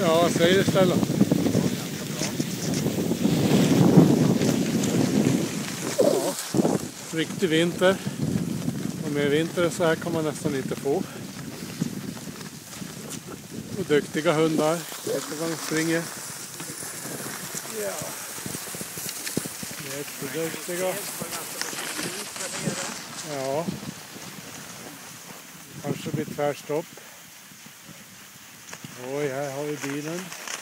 Ja, säg det istället. Ja, riktig vinter. Och mer vinter så här kan man nästan inte få. Och duktiga hundar. Vet du vad de springer? Ja. Jätteduktiga. Ja. Kanske blir tvärstopp. Oj, New Zealand.